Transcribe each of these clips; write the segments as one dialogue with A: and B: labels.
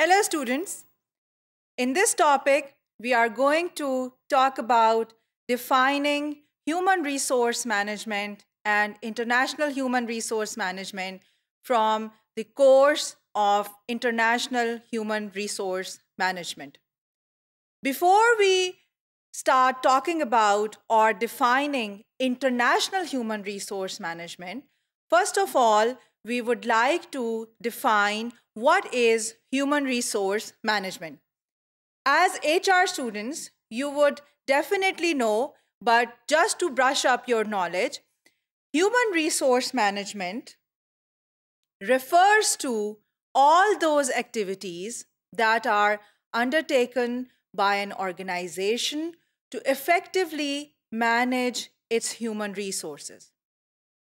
A: Hello, students. In this topic, we are going to talk about defining human resource management and international human resource management from the course of international human resource management. Before we start talking about or defining international human resource management, first of all, we would like to define what is human resource management. As HR students, you would definitely know, but just to brush up your knowledge, human resource management refers to all those activities that are undertaken by an organization to effectively manage its human resources.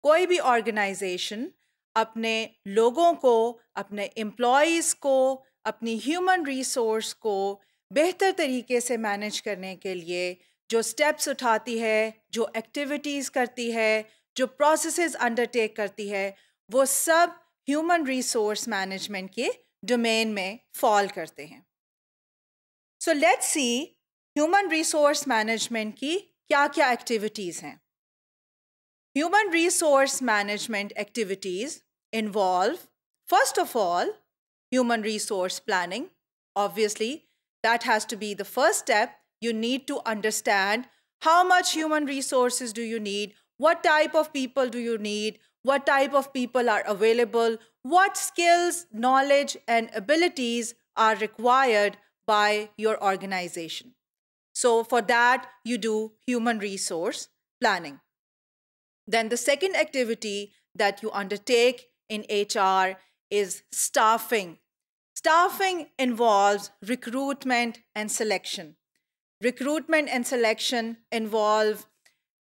A: कोई भी organization अपने लोगों को, अपने employees को, अपनी human resource को बेहतर तरीके से मैनेज करने के लिए जो स्टेप्स उठाती है, जो एक्टिविटीज़ करती है, जो प्रोसेसेस अंडरटेक करती है, वो सब ह्यूमन रिसोर्स मैनेजमेंट के डोमेन में फॉल करते हैं। So let's see human resource management की क्या क्या एक्टिविटीज़ हैं। Human resource management activities involve, first of all, human resource planning. Obviously, that has to be the first step. You need to understand how much human resources do you need? What type of people do you need? What type of people are available? What skills, knowledge, and abilities are required by your organization? So, for that, you do human resource planning. Then, the second activity that you undertake in HR is staffing. Staffing involves recruitment and selection. Recruitment and selection involve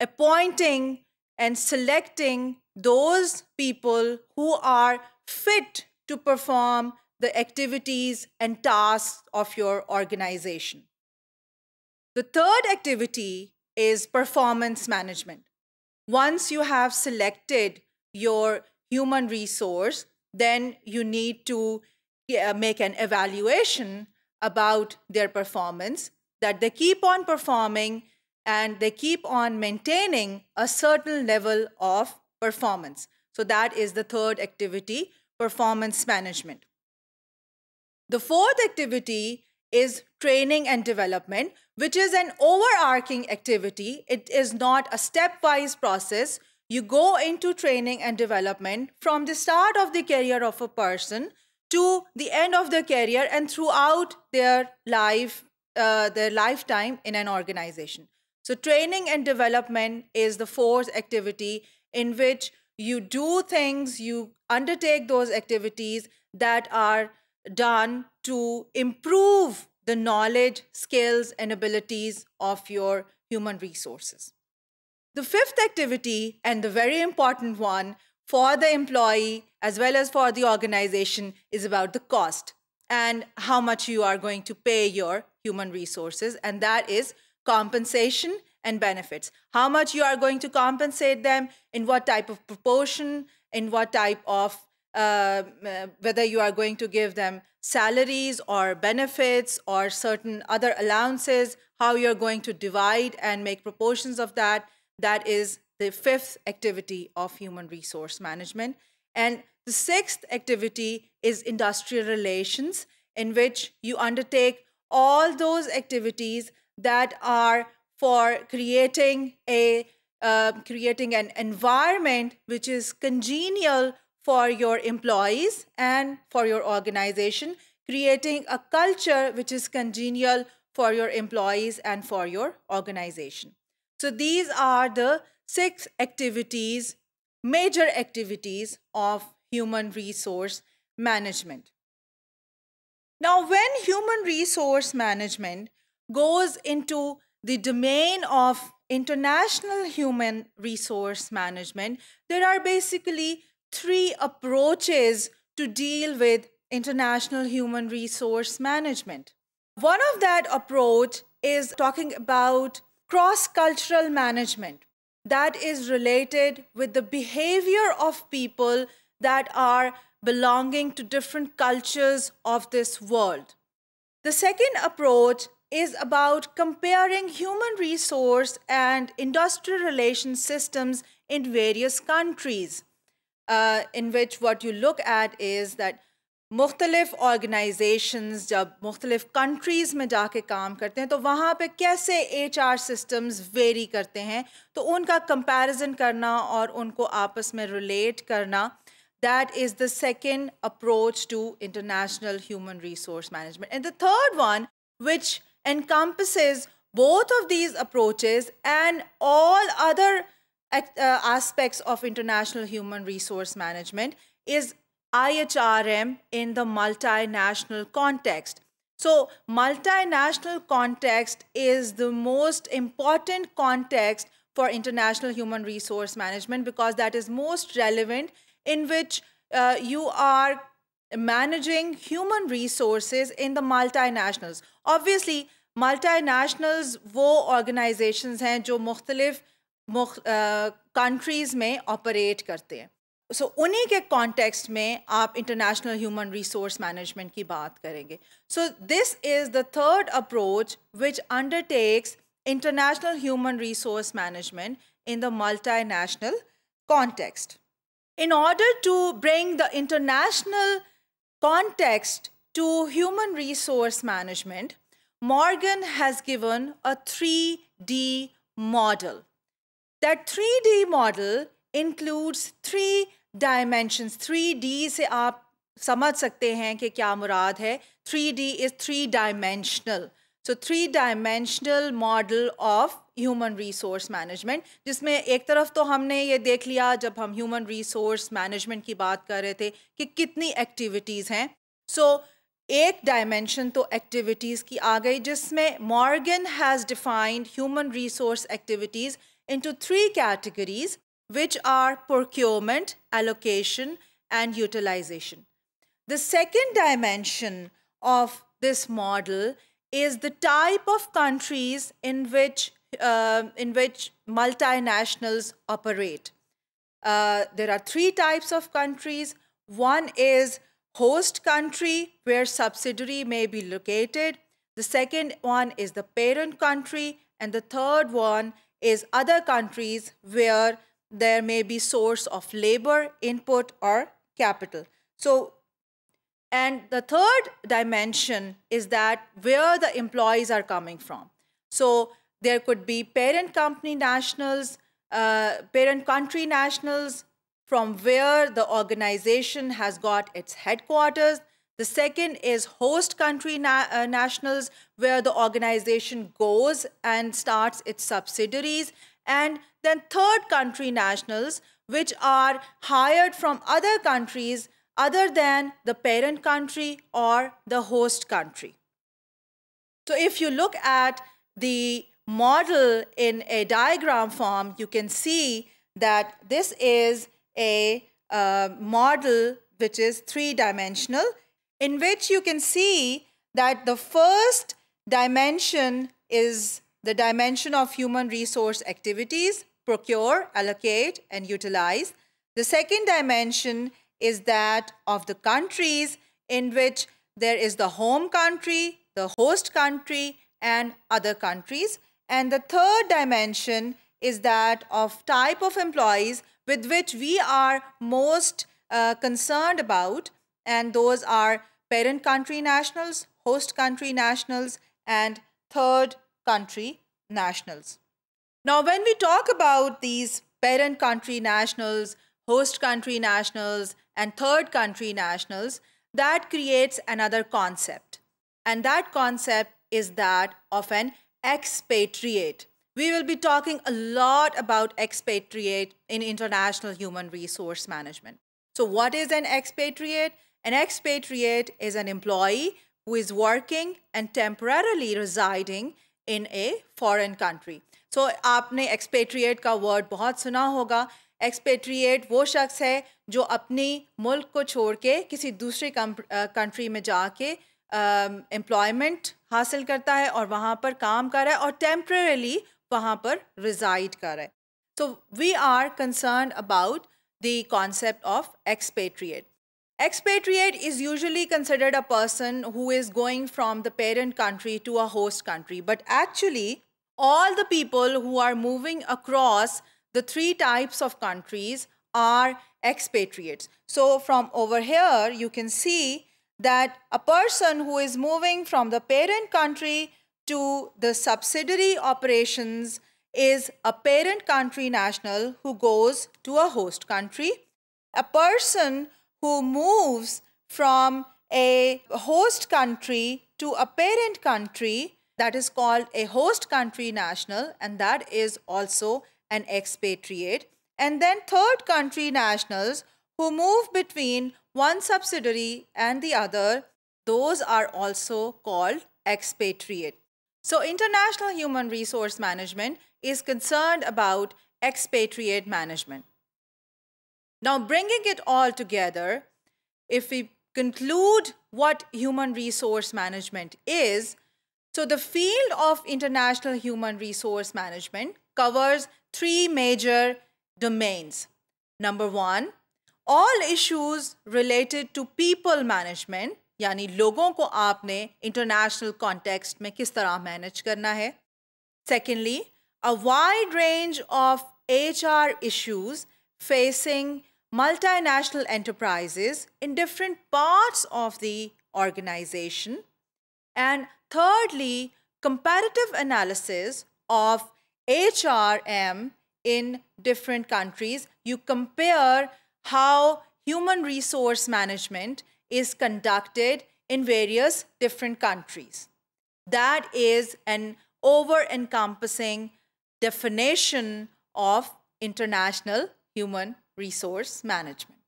A: appointing and selecting those people who are fit to perform the activities and tasks of your organization. The third activity is performance management. Once you have selected your human resource, then you need to make an evaluation about their performance, that they keep on performing and they keep on maintaining a certain level of performance. So that is the third activity, performance management. The fourth activity is training and development, which is an overarching activity. It is not a stepwise process you go into training and development from the start of the career of a person to the end of their career and throughout their life uh, their lifetime in an organization so training and development is the fourth activity in which you do things you undertake those activities that are done to improve the knowledge skills and abilities of your human resources the fifth activity, and the very important one for the employee as well as for the organization, is about the cost and how much you are going to pay your human resources, and that is compensation and benefits. How much you are going to compensate them, in what type of proportion, in what type of uh, whether you are going to give them salaries or benefits or certain other allowances, how you're going to divide and make proportions of that, that is the fifth activity of human resource management. And the sixth activity is industrial relations, in which you undertake all those activities that are for creating a uh, creating an environment which is congenial for your employees and for your organization, creating a culture which is congenial for your employees and for your organization. So these are the six activities, major activities of human resource management. Now, when human resource management goes into the domain of international human resource management, there are basically three approaches to deal with international human resource management. One of that approach is talking about cross cultural management that is related with the behavior of people that are belonging to different cultures of this world. The second approach is about comparing human resource and industrial relations systems in various countries, uh, in which what you look at is that मुख्तलिफ़ organisations जब मुख्तलिफ़ countries में जाके काम करते हैं तो वहाँ पे कैसे एच आर सिस्टम्स वेरी करते हैं तो उनका कंपैरिजन करना और उनको आपस में रिलेट करना that is the second approach to international human resource management and the third one which both of these approaches and all other uh, aspects of international human resource management is IHRM in the multinational context. So, multinational context is the most important context for international human resource management because that is most relevant in which uh, you are managing human resources in the multinationals. Obviously, multinationals वो organizations हैं जो मुख्तलिफ countries में operate करते हैं सो उन्हीं के context में आप इंटरनेशनल ह्यूमन रिसोर्स मैनेजमेंट की बात करेंगे so this is the third approach which undertakes international human resource management in the multinational context. In order to bring the international context to human resource management, Morgan has given a 3D model. That 3D model includes three dimensions 3D से आप समझ सकते हैं कि क्या मुराद है। 3D is three dimensional so three dimensional model of human resource management जिसमें एक तरफ़ तो हमने ये देख लिया जब हम ह्यूमन रिसोर्स मैनेजमेंट की बात कर रहे थे कि कितनी एक्टिविटीज़ हैं। सो एक डायमेंशन तो एक्टिविटीज़ की आ गई जिसमें Morgan has defined human resource activities into three categories which are procurement, allocation, and utilization. The second dimension of this model is the type of countries in which, uh, in which multinationals operate. Uh, there are three types of countries. One is host country where subsidiary may be located. The second one is the parent country. And the third one is other countries where there may be source of labor, input, or capital. So, and the third dimension is that where the employees are coming from. So there could be parent company nationals, uh, parent country nationals from where the organization has got its headquarters. The second is host country na uh, nationals, where the organization goes and starts its subsidiaries. And then third country nationals, which are hired from other countries other than the parent country or the host country. So if you look at the model in a diagram form, you can see that this is a uh, model which is three-dimensional, in which you can see that the first dimension is the dimension of human resource activities, procure, allocate, and utilize. The second dimension is that of the countries in which there is the home country, the host country, and other countries. And the third dimension is that of type of employees with which we are most uh, concerned about, and those are parent country nationals, host country nationals, and third country nationals. Now, when we talk about these parent country nationals, host country nationals, and third country nationals, that creates another concept. And that concept is that of an expatriate. We will be talking a lot about expatriate in international human resource management. So, what is an expatriate? An expatriate is an employee who is working and temporarily residing in a foreign country. so, आपने expatriate का word बहुत सुना होगा। Expatriate वो शख्स है जो अपनी मुल्क को छोड़ के किसी दूसरे कंट्री में जाके एम्प्लॉयमेंट हासिल करता है और वहाँ पर काम कर रहा है और टेम्प्रेरली वहाँ पर रिजाइड कर रहा है। So we are concern about the concept of expatriate Expatriate is usually considered a person who is going from the parent country to a host country, but actually, all the people who are moving across the three types of countries are expatriates. So, from over here, you can see that a person who is moving from the parent country to the subsidiary operations is a parent country national who goes to a host country. A person who moves from a host country to a parent country that is called a host country national and that is also an expatriate. And then third country nationals who move between one subsidiary and the other those are also called expatriate. So international human resource management is concerned about expatriate management now, bringing it all together, if we conclude what human resource management is, so the field of international human resource management covers three major domains. Number one, all issues related to people management, यानी लोगों को आपने international context में किस तरह manage करना है. Secondly, a wide range of HR issues facing multinational enterprises in different parts of the organization. And thirdly, comparative analysis of HRM in different countries. You compare how human resource management is conducted in various different countries. That is an over encompassing definition of international human resource management.